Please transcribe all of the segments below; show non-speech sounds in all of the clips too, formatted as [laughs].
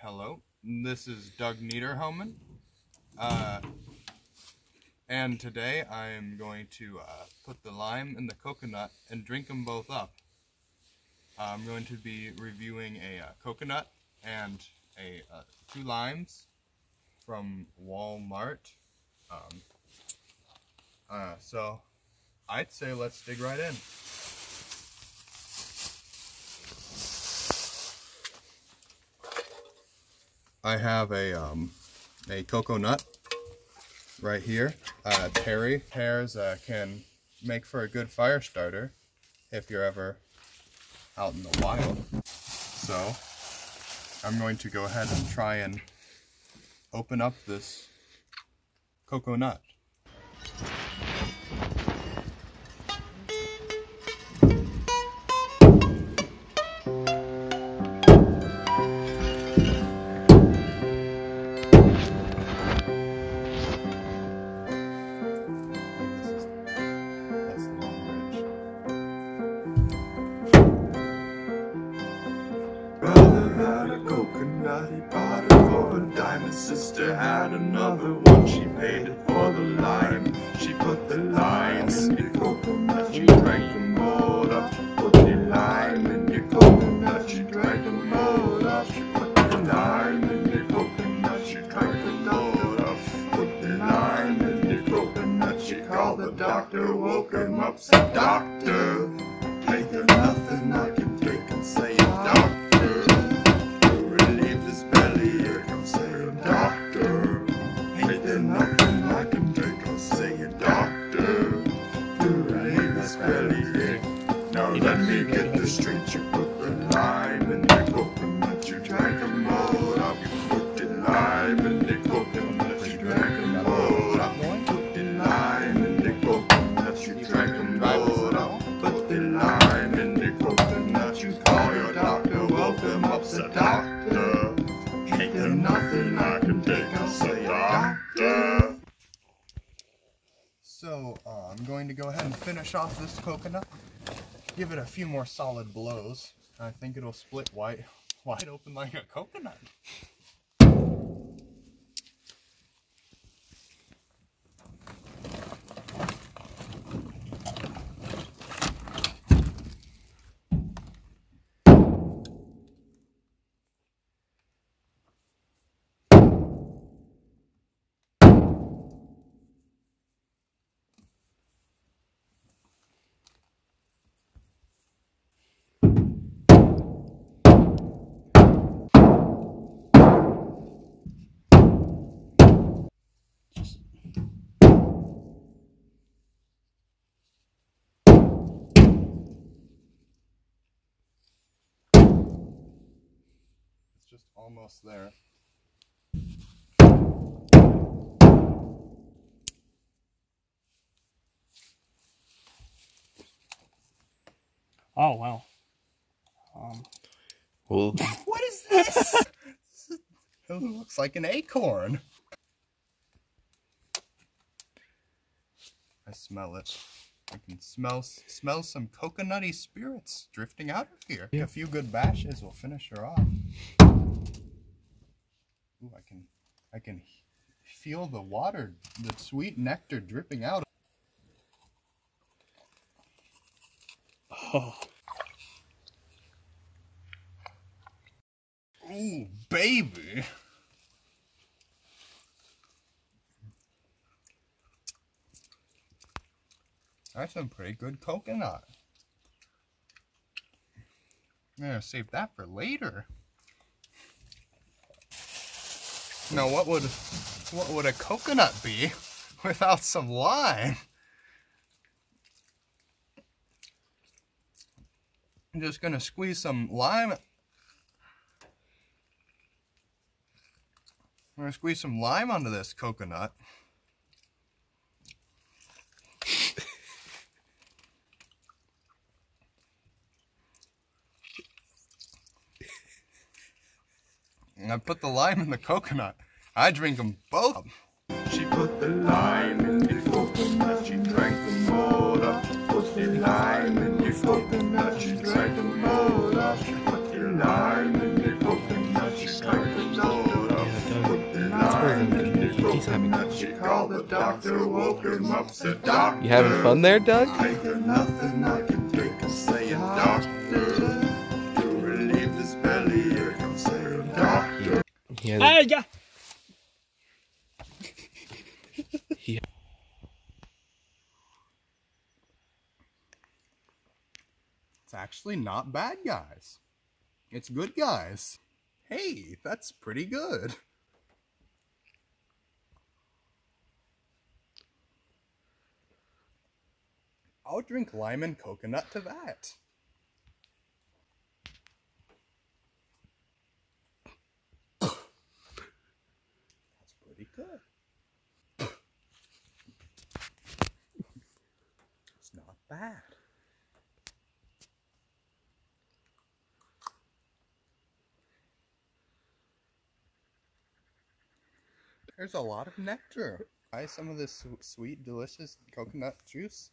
Hello, this is Doug Niederhelman. Uh, and today I am going to uh, put the lime and the coconut and drink them both up. I'm going to be reviewing a uh, coconut and a uh, two limes from Walmart. Um, uh, so I'd say let's dig right in. I have a um, a coconut right here. Uh, Terry pears uh, can make for a good fire starter if you're ever out in the wild. So I'm going to go ahead and try and open up this coconut. That's Lime in the coconut, you call your doctor, welcome doctor. Ain't there nothing I can take? I'll say, doctor. So uh, I'm going to go ahead and finish off this coconut. Give it a few more solid blows. I think it'll split wide, wide open like a coconut. Almost there. Oh wow. Um, Well, What is this? [laughs] it looks like an acorn. I smell it. I can smell smell some coconutty spirits drifting out of here. A few good bashes will finish her off. Ooh, I can I can feel the water, the sweet nectar dripping out. oh, Ooh, baby. That's some pretty good coconut. I'm gonna save that for later. Now, what would what would a coconut be [laughs] without some lime? I'm just gonna squeeze some lime I'm gonna squeeze some lime onto this coconut. And I put the lime in the coconut. I drink them both. She put the lime in the coconut, she drank them all put the lime in the coconut, she drank them all. She put the lime in the coconut, she drank them all put the lime in the coconut, she called the doctor, woke him up, said, Doctor. You having fun there, Doug? I got nothing I can Yeah. Hey, yeah. It's actually not bad, guys. It's good, guys. Hey, that's pretty good. I'll drink lime and coconut to that. That's pretty good. It's not bad. There's a lot of nectar. Try some of this sweet, delicious coconut juice.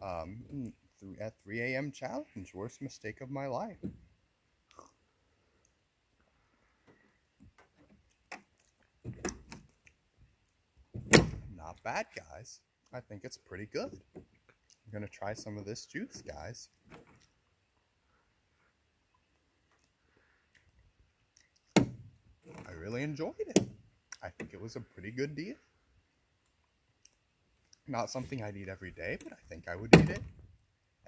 Um, mm, at 3 a.m. challenge. Worst mistake of my life. Not bad, guys. I think it's pretty good. I'm gonna try some of this juice, guys. I really enjoyed it. I think it was a pretty good deal. Not something I'd eat every day, but I think I would eat it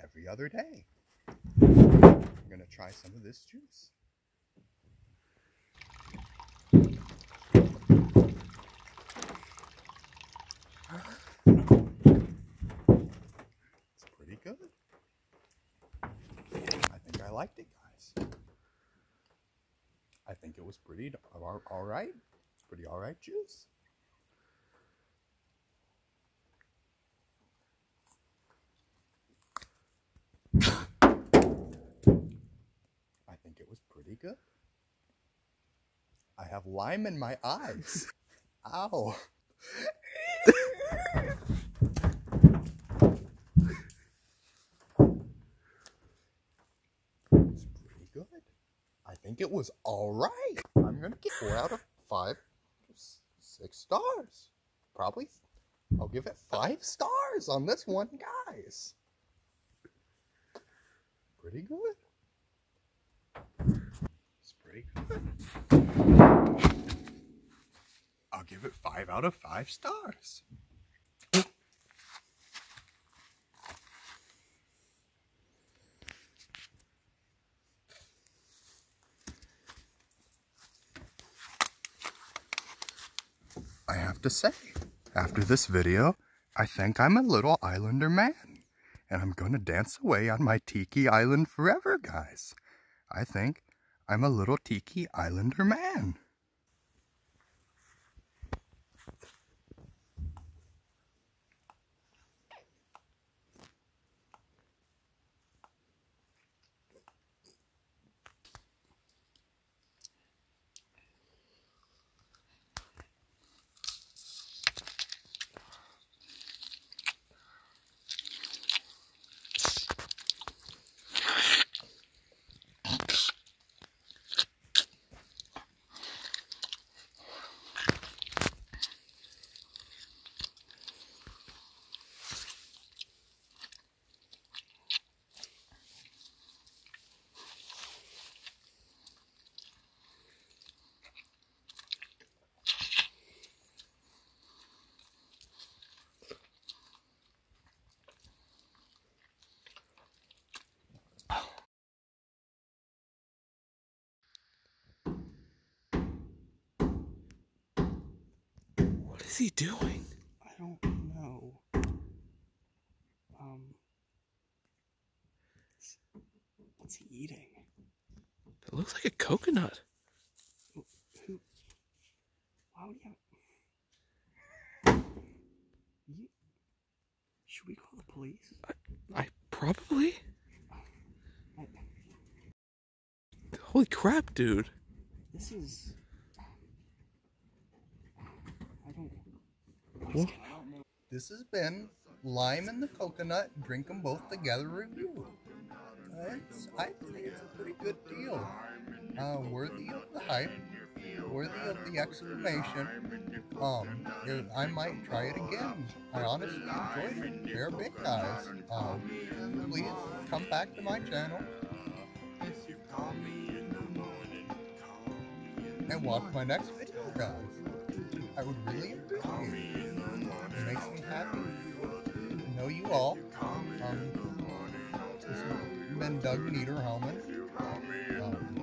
every other day. I'm gonna try some of this juice. It's pretty good. I think I liked it, guys. I think it was pretty all right. Pretty all right juice. I think it was pretty good. I have lime in my eyes. [laughs] Ow. [laughs] It's pretty good. I think it was all right. I'm gonna give four out of five, six stars. Probably, I'll give it five stars on this one, guys. Pretty good. It's pretty good. I'll give it five out of five stars. I have to say, after this video, I think I'm a little islander man. And I'm gonna dance away on my tiki island forever, guys. I think I'm a little tiki islander man. Is he doing? I don't know. Um. What's he eating? It looks like a coconut. Who? Why would you have. You, should we call the police? I probably. I, Holy crap, dude. this is. I don't. What? This has been Lime and the Coconut, Drink 'em Both Together review. I think it's a pretty good deal. Uh, worthy of the hype. worthy of the exclamation. Um, if I might try it again. I honestly enjoyed it. They're big guys. Um, please come back to my channel and watch my next video, guys. I would really it. Makes me happy to know you all. Um, this has been Doug Niederhelman. Um,